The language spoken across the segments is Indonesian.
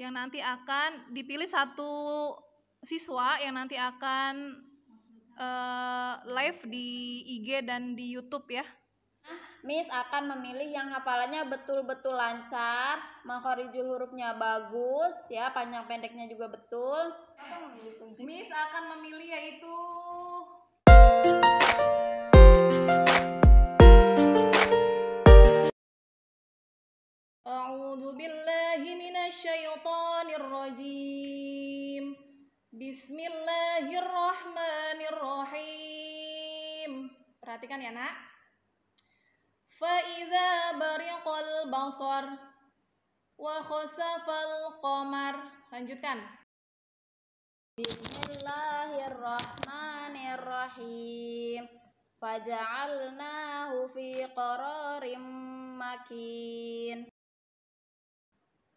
yang nanti akan dipilih satu siswa yang nanti akan eh, live di IG dan di YouTube ya. Miss akan memilih yang hafalannya betul-betul lancar, makhorijul hurufnya bagus, ya panjang pendeknya juga betul. Miss akan memilih yaitu الرجيم بسم الله الرحمن الرحيم Perhatikan ya nak فإذا برق البصر وخسف القمر Lanjutkan Bismillahirrahmanirrahim. Faja'alnahu fi qararim makin.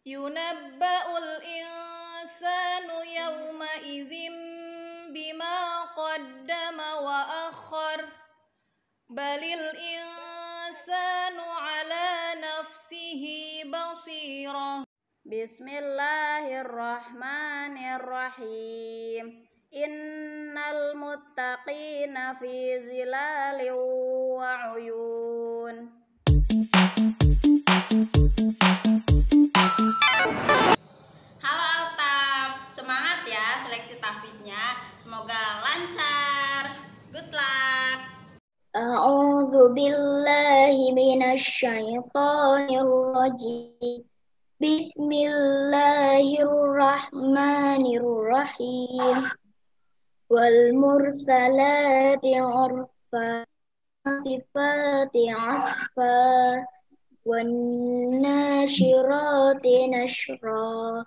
ينبأ الإنسان يومئذ بما قدم وأخر بل الإنسان على نفسه بصيرة بسم الله الرحمن الرحيم إن المتقين في ظلال وعيون semangat ya seleksi tafisnya. Semoga lancar. Good luck. A'udzu billahi. Bismillahirrahmanirrahim. Wal mursalati 'urfa. Sifati 'asfa. Wan nashirati nashra.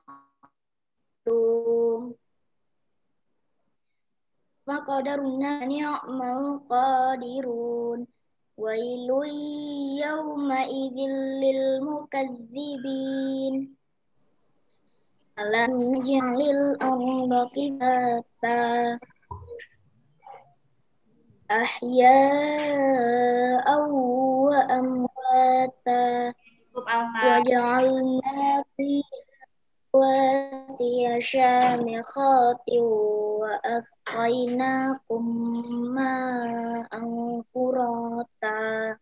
wa ni'mal qadirun wailu yawma idzil lil mukazzibin alam naj'alil arda qibata. Ahya'an wa amwata. Wajalna fiha wa رواسي شامخات وأسقيناكم ماء فراتا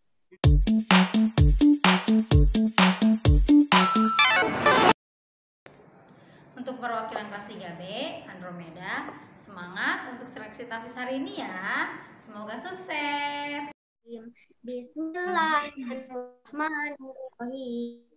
Untuk perwakilan kelas 3B, Andromeda, semangat untuk seleksi tafis hari ini ya. Semoga sukses. Bismillahirrahmanirrahim.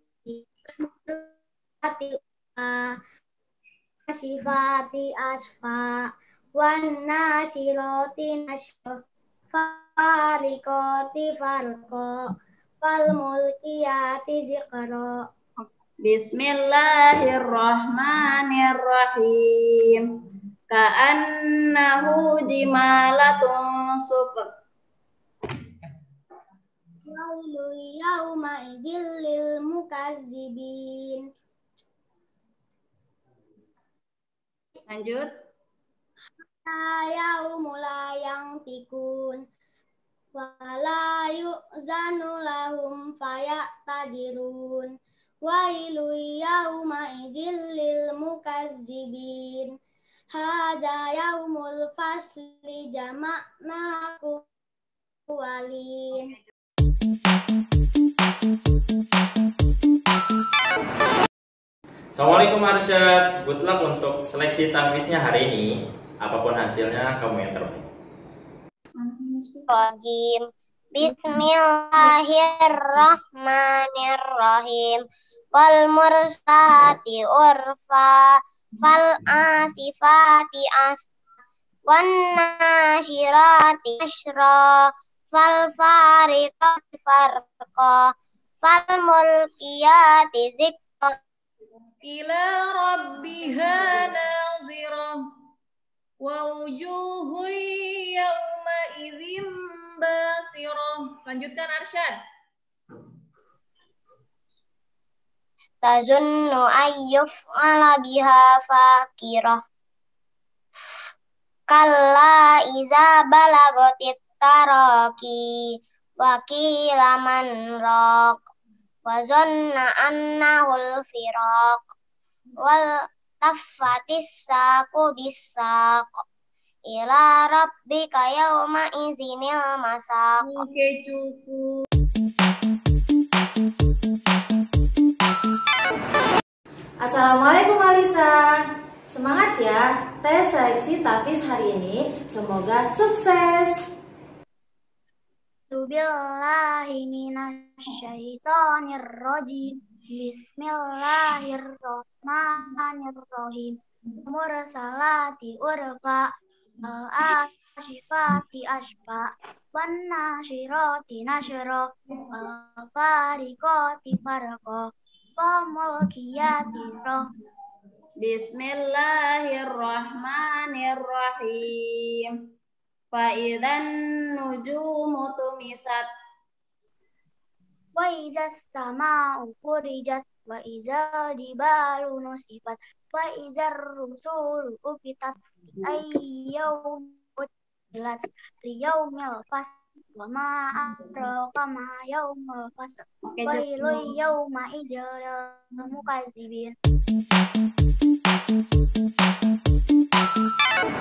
Sifati asfa wan nasirati nasra falikoti farqa fal mulkiyati zikra Bismillahirrahmanirrahim. Ka'annahu jimalatun super. Wailu yauma idzil lil mukazzibin Lanjut. Yaumula yang tikun wala yu'zanu lahum fayatazirun. Wailu yauma izil mukazibin mukazzibin. Yaumul fasli jama'nakum walin. Assalamualaikum Arsyad, good luck untuk seleksi tafisnya hari ini. Apa pun hasilnya, kamu yang terbaik. Bismillahirrahmanirrahim. Bismillahirrahmanirrahim. Wal mursalati urfa, fal asifati as, wan nashirati ashra, fal fariqati farqa, fal mulkiyati zikra. Ila rabbiha nazirah wa wujuhu yawma idzim basirah lanjutkan Arsyad. Tazunnu ayyuf'ala biha fakirah kalla iza balagotit taraki wa qila man raq wa zanna annahul firaq wal taffatis saku bisaq ila rabbika yawma idzinil masaq oke cukup Assalamualaikum Alisa. Semangat ya, tes seleksi tafis hari ini. Semoga sukses. Billahi minasyaitonirrajim. Bismillahirrahmanirrahim. Mursalati urfa. Al-asifati asfa. Wan nasyirati nasyra. Al-farikoti farqa. Pamulkiyati roh. Bismillahirrahmanirrahim. Faidan nujumu tumisat. Wa iza sama'u furijat wa iza jibalu nusifat wa iza rusulu ukitat ayyawm utilat liyaumil fas wa ma adraka ma yaumil fas Oke, wa cukup. ilu yawma idzal mukadzibin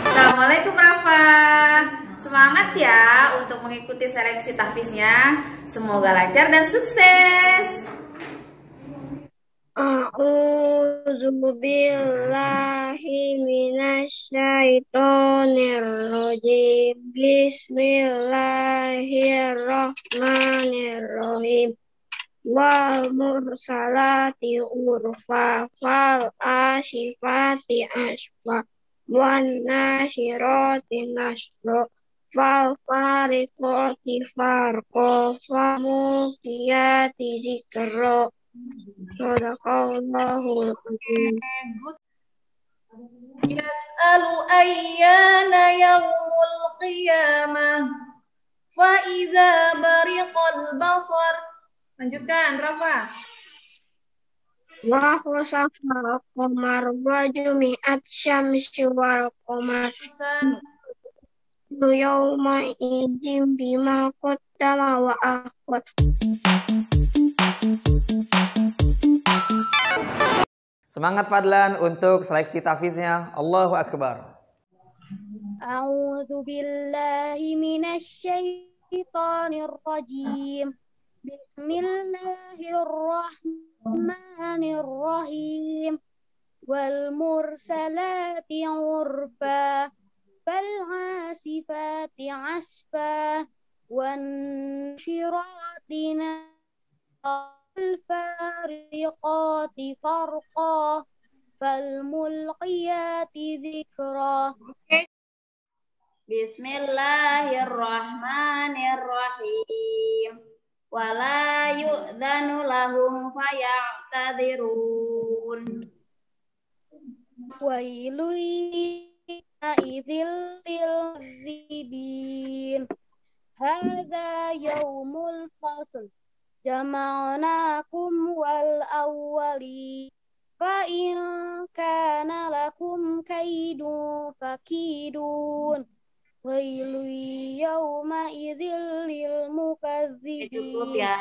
Assalamualaikum Rafa. Semangat ya untuk mengikuti seleksi tafisnya. Semoga lancar dan sukses. A'udzu billahi minasyaitonir rajim. Bismillahirrahmanirrahim. Wal mursalati urfa fal asifati asfa wan nasyirati nasra fal fariqati farqa famukiyati zikra Sadaqallahul azim. Yas'alu ayyana yawmul qiyamah. Fa idza bariqal basar. Lanjutkan Rafa. Wa khasafa qamar wa jumi'at syamsu wal Hasan yawma idzin bima qaddama wa akhir. Semangat Fadlan untuk seleksi tafiznya. Allahu Akbar. A'udzu billahi minasyaitonir rajim. Bismillahirrahmanirrahim. Wal mursalati urfa. فالعاصفات عسفا والنشرات الفارقات فرقا فالملقيات ذكرا. بسم الله الرحمن الرحيم. ولا يؤذن لهم فيعتذرون. ويل idzil lil zibin hadza yaumul fasl jama'nakum wal awwali fa in kana lakum kaidun fakidun Wailu yauma idzil lil mukadzibin. Cukup ya.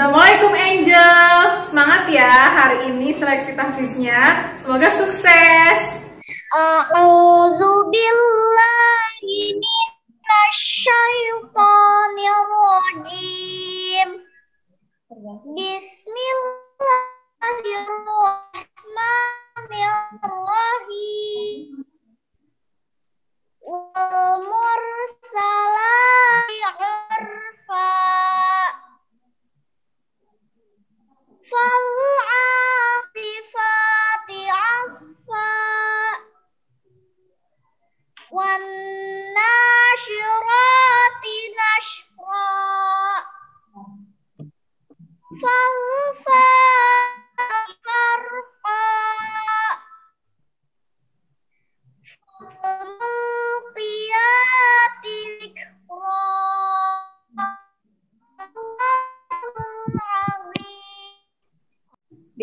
Assalamualaikum Angel. Semangat ya hari ini seleksi tahfiznya. Semoga sukses. A'udzu billahi minasyaitonir rajim. Bismillahirrahmanirrahim.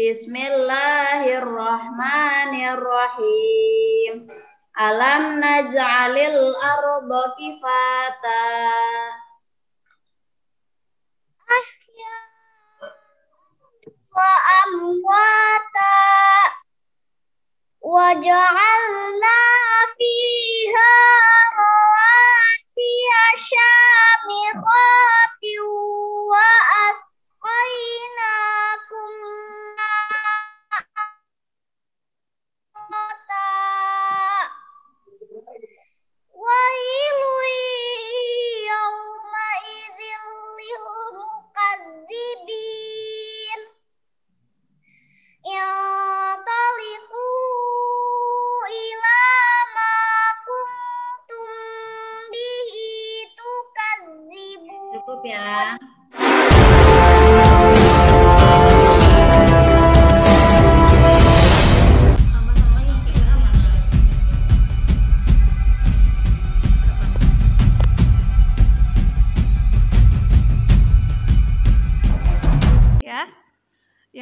Bismillahirrahmanirrahim. Alam naj'alil arda kifata.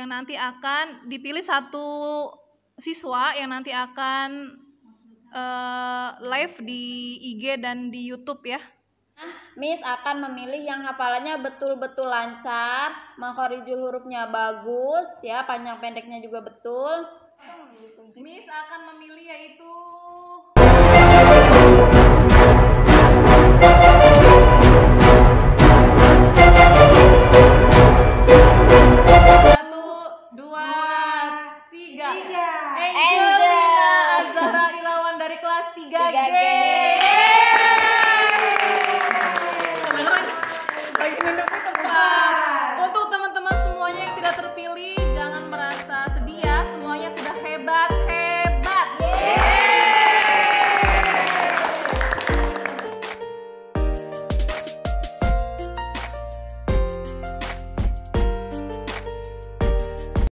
Yang nanti akan dipilih satu siswa yang nanti akan eh, live di IG dan di YouTube ya. Miss akan memilih yang hafalannya betul-betul lancar, makhorijul hurufnya bagus, ya panjang pendeknya juga betul. Miss akan memilih yaitu again.